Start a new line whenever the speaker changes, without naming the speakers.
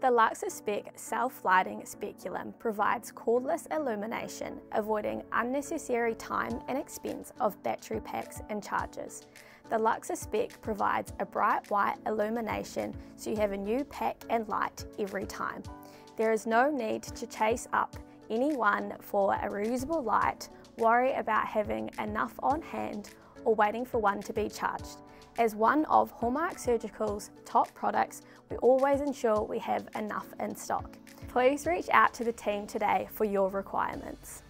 The LuxaSpec self-lighting speculum provides cordless illumination, avoiding unnecessary time and expense of battery packs and chargers. The LuxaSpec provides a bright white illumination so you have a new pack and light every time. There is no need to chase up anyone for a reusable light, worry about having enough on hand or waiting for one to be charged. As one of Hallmark Surgical's top products, we always ensure we have enough in stock. Please reach out to the team today for your requirements.